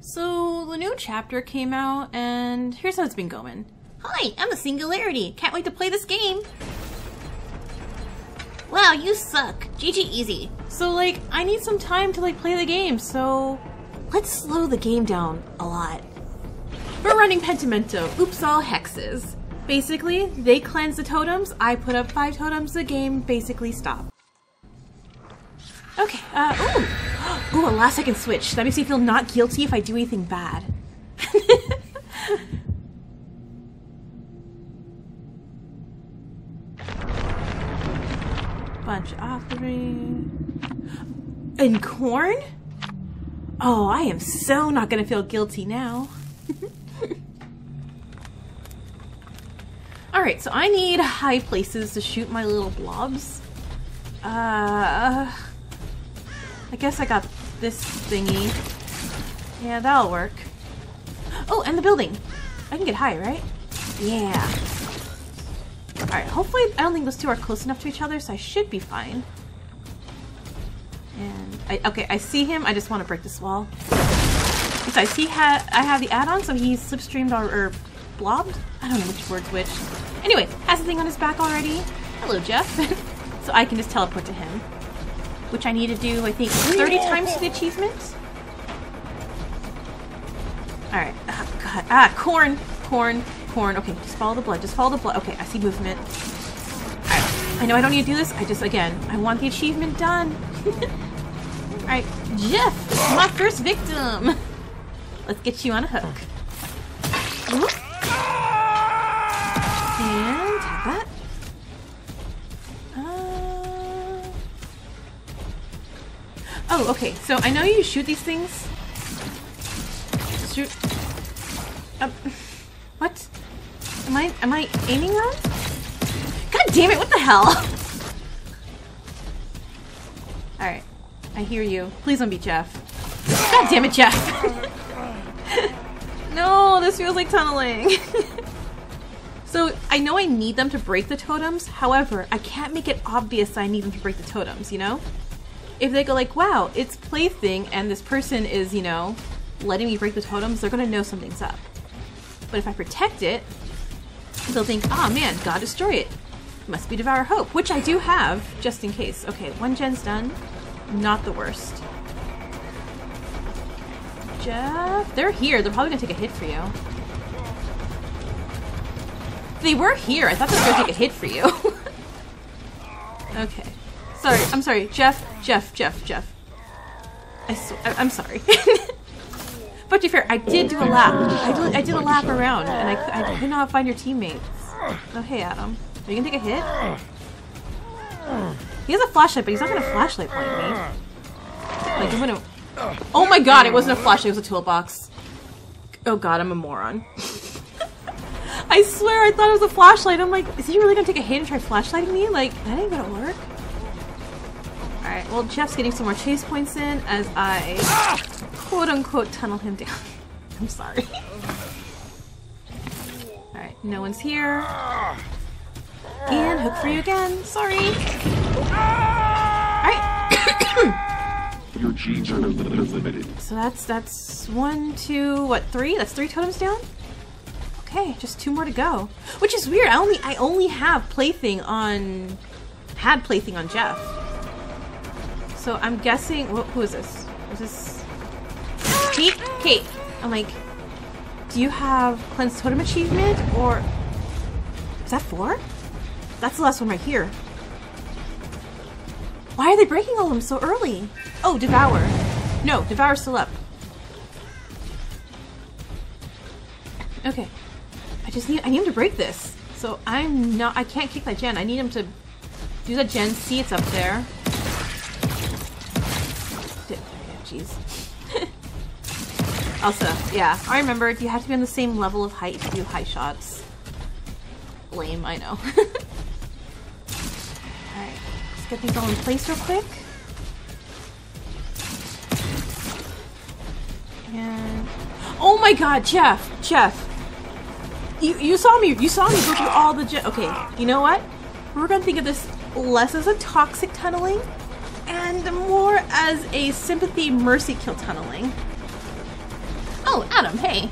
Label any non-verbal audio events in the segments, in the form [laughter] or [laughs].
So, the new chapter came out, and here's how it's been going. Hi, I'm the Singularity. Can't wait to play this game. Wow, you suck. GG easy. So, like, I need some time to, like, play the game, so let's slow the game down a lot. We're running Pentimento. Oops, all hexes. Basically, they cleanse the totems, I put up five totems, the game basically stopped. Okay, uh, ooh! Ooh, a last second switch. That makes me feel not guilty if I do anything bad. [laughs] Bunch of offering. And corn? Oh, I am so not gonna feel guilty now. [laughs] Alright, so I need high places to shoot my little blobs. Uh, I guess I got this thingy. Yeah, that'll work. Oh, and the building. I can get high, right? Yeah. Alright, hopefully, I don't think those two are close enough to each other, so I should be fine. And, I, okay, I see him, I just want to break this wall. Besides, he had, I have the add-on, so he's slipstreamed or, or blobbed? I don't know which word's which. Anyway, has the thing on his back already. Hello, Jeff. [laughs] so I can just teleport to him. Which I need to do, I think, 30 times to the achievement. Alright. Oh, God. Ah, corn. Corn. Corn. Okay, just follow the blood. Just follow the blood. Okay, I see movement. Alright. I know I don't need to do this. I just, again, I want the achievement done. [laughs] Alright, Jeff, my first victim. Let's get you on a hook. Oh, okay. So I know you shoot these things. Shoot. Um, what? Am I am I aiming wrong? God damn it! What the hell? [laughs] All right. I hear you. Please don't be Jeff. God damn it, Jeff! [laughs] no, this feels like tunneling. [laughs] so, I know I need them to break the totems, however, I can't make it obvious I need them to break the totems, you know? If they go like, wow, it's plaything and this person is, you know, letting me break the totems, they're gonna know something's up. But if I protect it, they'll think, oh man, gotta destroy it. Must be Devour Hope, which I do have, just in case. Okay, one gen's done. Not the worst. Jeff? They're here. They're probably gonna take a hit for you. They were here. I thought they were gonna take a hit for you. [laughs] okay. Sorry. I'm sorry. Jeff. Jeff. Jeff. Jeff. I am sorry. [laughs] but to be fair, I did do a lap. I did, I did a lap around, and I, I could not find your teammates. Oh, hey, Adam. Are you gonna take a hit? He has a flashlight, but he's not gonna flashlight point me. Like, I'm gonna... Oh my god, it wasn't a flashlight, it was a toolbox. Oh god, I'm a moron. [laughs] I swear I thought it was a flashlight. I'm like, is he really gonna take a hit and try flashlighting me? Like, that ain't gonna work. Alright, well, Jeff's getting some more chase points in as I quote-unquote tunnel him down. [laughs] I'm sorry. Alright, no one's here. And hook for you again. Sorry. Alright. [coughs] Your genes are limited. So that's that's one, two, what, three? That's three totems down? Okay, just two more to go. Which is weird. I only I only have plaything on had plaything on Jeff. So I'm guessing wh who is this? Is this Kate? Kate. I'm like, do you have cleanse totem achievement or is that four? That's the last one right here. Why are they breaking all of them so early? Oh, Devour. No, Devour's still up. Okay. I just need- I need him to break this. So I'm not- I can't kick that gen. I need him to do that gen, see it's up there. Jeez. [laughs] also, yeah, I remembered you have to be on the same level of height to do high shots. Lame, I know. [laughs] Alright, let's get things all in place real quick. And oh my god, Jeff, Jeff, you you saw me, you saw me go through all the okay. You know what? We're gonna think of this less as a toxic tunneling and more as a sympathy mercy kill tunneling. Oh, Adam, Hey.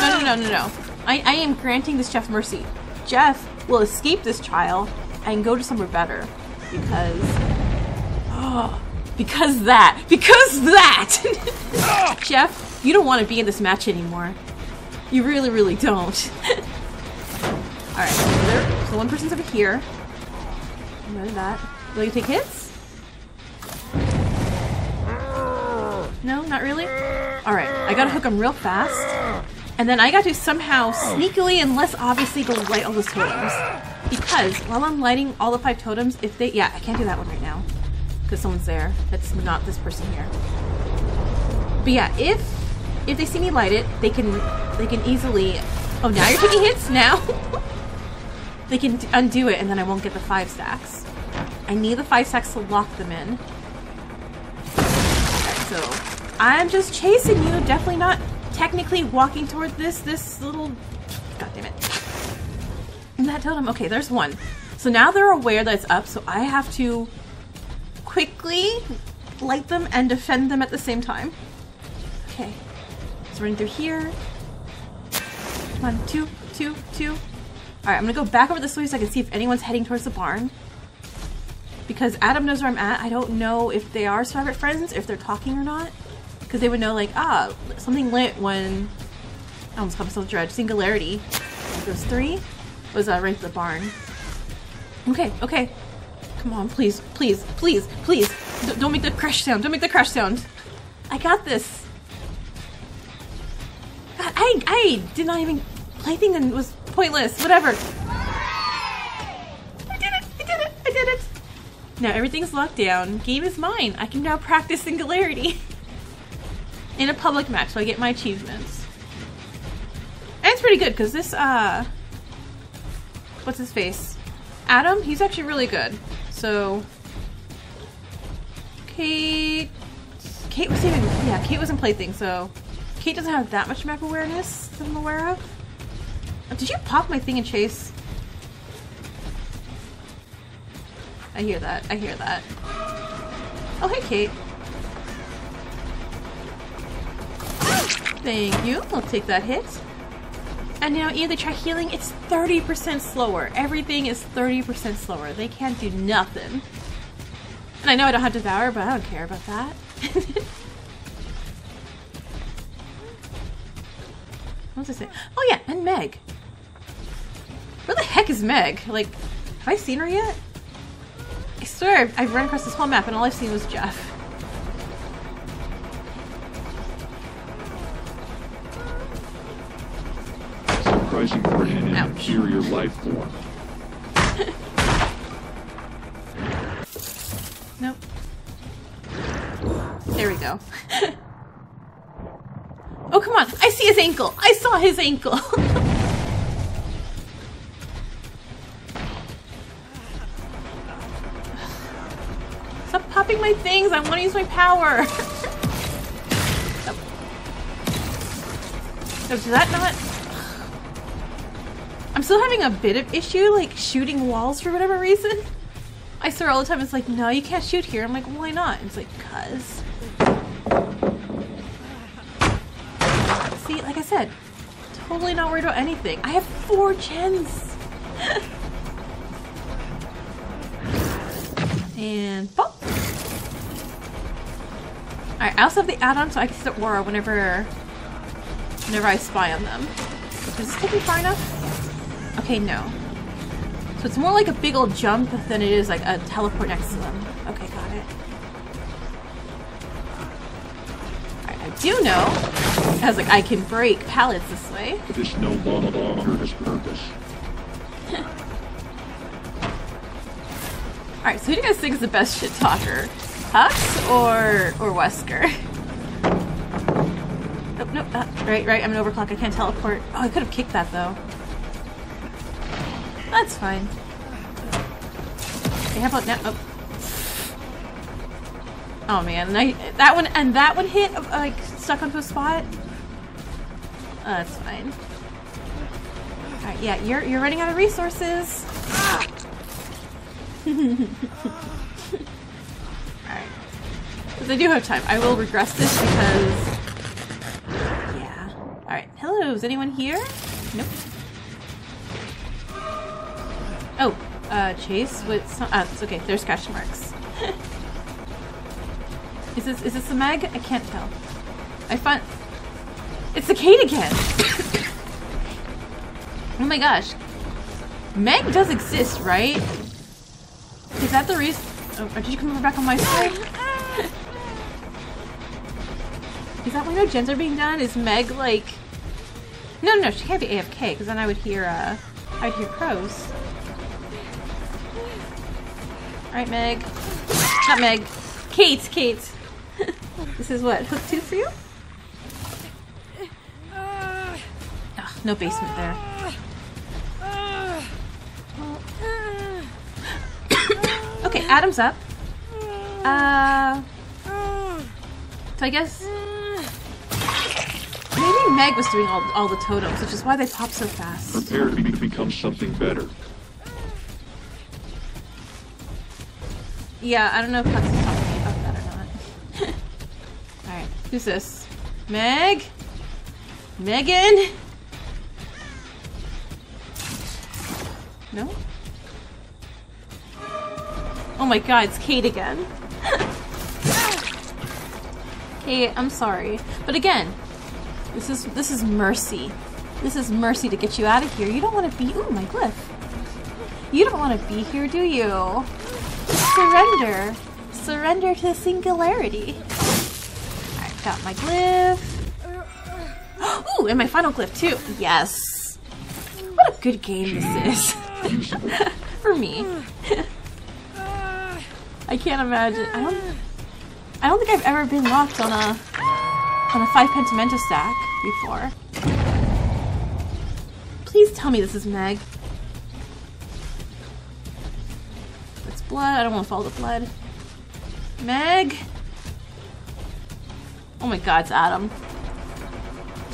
No, no, no, no, no. I, I am granting this Jeff mercy. Jeff will escape this trial and go to somewhere better because. Oh, because that. Because that! [laughs] Jeff, you don't want to be in this match anymore. You really, really don't. [laughs] Alright, so, so one person's over here. Of that. Will you take hits? No, not really? Alright, I gotta hook them real fast. And then I got to somehow sneakily and less obviously go light all those totems. Because while I'm lighting all the five totems, if they. Yeah, I can't do that one right now. Because someone's there. That's not this person here. But yeah, if if they see me light it, they can they can easily. Oh, now you're taking hits now. [laughs] they can undo it, and then I won't get the five stacks. I need the five stacks to lock them in. Okay, so I'm just chasing you. Definitely not technically walking toward this this little. God damn it! And that totem. Okay, there's one. So now they're aware that it's up. So I have to quickly light them and defend them at the same time. Okay. It's running through here. Come on, two, two, two. Alright, I'm gonna go back over this way so I can see if anyone's heading towards the barn. Because Adam knows where I'm at. I don't know if they are Starbuck friends, if they're talking or not. Because they would know, like, ah, something lit when. I almost called myself Dredge. Singularity. Those three was uh, right at the barn. Okay, okay. Come on, please, please, please, please. D- don't make the crash sound. Don't make the crash sound. I got this. God, I I did not even plaything and was pointless. Whatever. I did it. I did it. I did it. Now everything's locked down. Game is mine. I can now practice singularity [laughs] in a public match, so I get my achievements. And it's pretty good because this uh, what's his face? Adam. He's actually really good. So Kate. Kate was even yeah. Kate was in plaything, so Kate doesn't have that much map awareness that I'm aware of. Did you pop my thing and chase? I hear that. I hear that. Oh, hey, Kate. Thank you. I'll take that hit. And now, either try healing, it's 30% slower. Everything is 30% slower. They can't do nothing. And I know I don't have Devour, but I don't care about that. [laughs] What's this say? Oh yeah, and Meg. Where the heck is Meg? Like, have I seen her yet? I swear I've, I've run across this whole map and all I've seen was Jeff. Surprising for an Ouch. inferior life form. [laughs] Nope. There we go. [laughs] oh, come on. I see his ankle. I saw his ankle. [laughs] Stop popping my things. I want to use my power. [laughs] No, that not... I'm still having a bit of issue, like, shooting walls for whatever reason. I swear all the time it's like, no, you can't shoot here. I'm like, why not? It's like, cuz. See, like I said, totally not worried about anything. I have four gens. [laughs] and pop. Alright, I also have the add-on so I can see the aura whenever whenever I spy on them. Does this take me far enough? Okay, no. So it's more like a big old jump than it is like a teleport next to them. Okay, got it. Alright, I do know. I was like, I can break pallets this way. This no longer has purpose. [laughs] Alright, so who do you guys think is the best shit talker? Hux or or Wesker? Nope, nope. Uh, right, right. I'm an overclock. I can't teleport. Oh, I could have kicked that though. That's fine. Okay, how about now? Oh. Oh man, I that one and that one hit uh, like stuck onto a spot. Oh, that's fine. All right, yeah, you're you're running out of resources. [laughs] I do have time. I will regress this because Yeah. Alright. Hello, is anyone here? Nope. Oh, uh, Chase with some. Uh, it's okay. There's scratch marks. [laughs] is this is this the Meg? I can't tell. I find it's the Kate again. [coughs] oh my gosh, Meg does exist, right? Is that the reason? Oh, did you come back on my side? Is that why no gens are being done? Is Meg like? No, no, she can't be AFK because then I would hear, uh, I'd hear crows. All right, Meg. Not Meg. Kate, Kate. [laughs] this is what hook two for you? Ugh, no basement there. [coughs] okay, Adam's up. Uh, so I guess maybe Meg was doing all, all the totems, which is why they pop so fast. Prepare to be- become something better. Yeah, I don't know if Huck's talking about that or not. [laughs] Alright, who's this? Meg? Megan? No? Oh my god, it's Kate again. [laughs] Kate, I'm sorry. But again, this is this is mercy. This is mercy to get you out of here. You don't want to be ooh my glyph. You don't want to be here, do you? Surrender. Surrender to singularity. Alright, got my glyph. [gasps] Ooh, and my final glyph too. Yes. What a good game this is. [laughs] For me. [laughs] I can't imagine. I don't I don't think I've ever been locked on a on a five pentimento stack before. Please tell me this is Meg. It's blood. I don't want to follow the blood. Meg. Oh my god, it's Adam.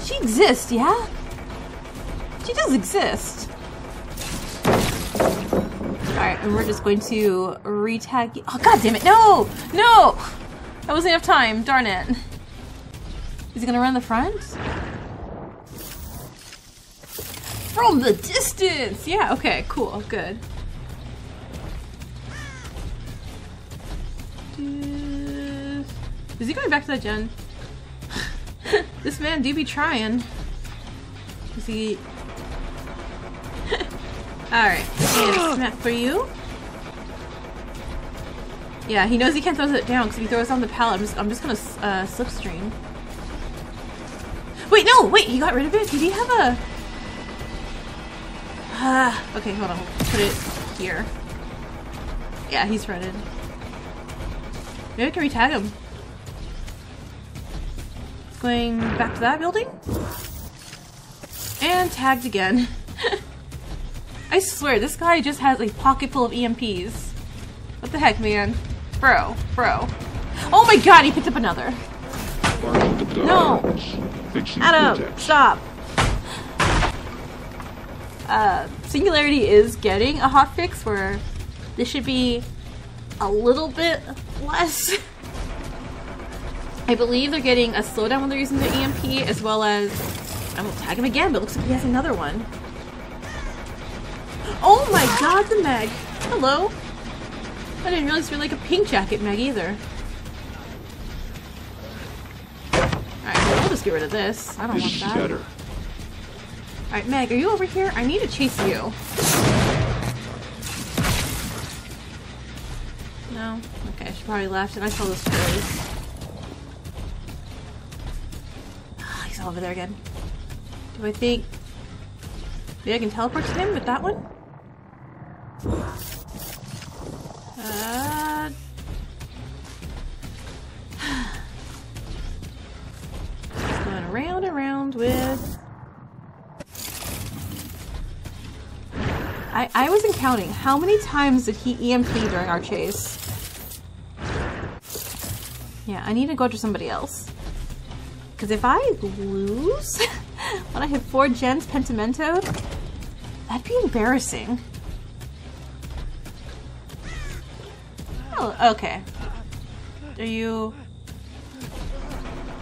She exists, yeah? She does exist. Alright, and we're just going to retag. Oh god damn it! No! No! That wasn't enough time. Darn it. Is he gonna run the front? From the distance! Yeah, okay, cool, good. Is he going back to that gen? [laughs] this man do be trying. Is he... [laughs] Alright, and smack for you. Yeah, he knows he can't throw it down because if he throws it on the pallet, I'm just, I'm just gonna uh, slipstream. No! Wait, he got rid of it? Did he have a... Ah, okay, hold on. We'll put it here. Yeah, he's threaded. Maybe I can retag him. Going back to that building. And tagged again. [laughs] I swear, this guy just has a pocket full of EMPs. What the heck, man? Bro, bro. Oh my god, he picked up another. No. Adam, vortex. stop. Uh, Singularity is getting a hotfix where this should be a little bit less. [laughs] I believe they're getting a slowdown when they're using the EMP, as well as I will tag him again, but it looks like he has another one. Oh my god, the Meg! Hello! I didn't realize you're like a pink jacket Meg either. Alright, well, we'll just get rid of this. I don't This want that. better. Alright, Meg, are you over here? I need to chase you. No? Okay, she probably left, and I saw those fairies. Ah, He's all over there again. Do I think... Maybe I can teleport to him with that one? Uh... I, wasn't counting. How many times did he EMP during our chase? Yeah, I need to go to somebody else. Because if I lose [laughs] when I hit four gens pentimento, that'd be embarrassing. Oh, okay. Are you...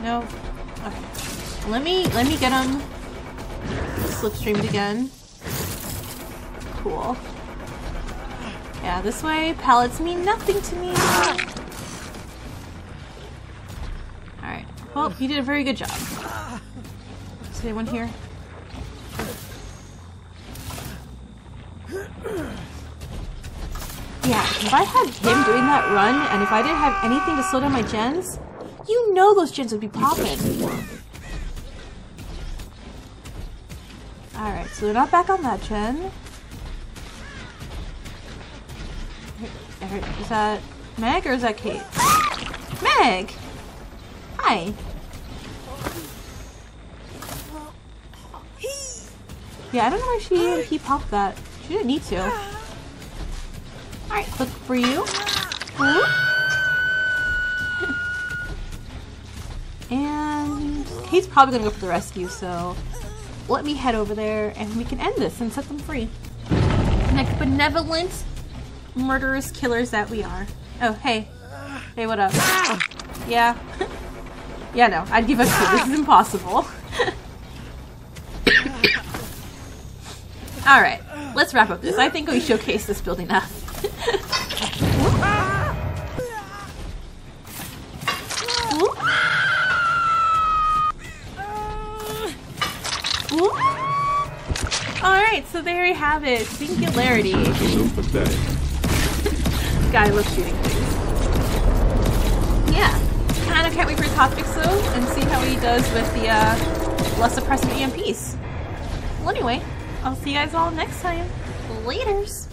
No? Okay. Let me, let me get him slipstreamed again. Cool. Yeah, this way, pallets mean nothing to me. Alright. Well, you did a very good job. Is anyone here? Yeah, if I had him doing that run, and if I didn't have anything to slow down my gens, you know those gens would be popping. Alright, so they're not back on that gen. Is that Meg or is that Kate? Meg! Hi! Yeah, I don't know why she he popped that. She didn't need to. Alright, look for you. [laughs] and Kate's probably gonna go for the rescue, so let me head over there and we can end this and set them free. Like benevolent, murderous killers that we are. Oh, hey. Hey, what up? Yeah. [laughs] yeah, no, I'd give up too. This is impossible. [laughs] Alright, let's wrap up this. I think we showcased this building enough. [laughs] Alright, so there you have it. Singularity. Guy loves shooting things. Yeah. Kinda can't wait for hotfix though, and see how he does with the uh, less suppressant EMPs. Well anyway, I'll see you guys all next time. Laters.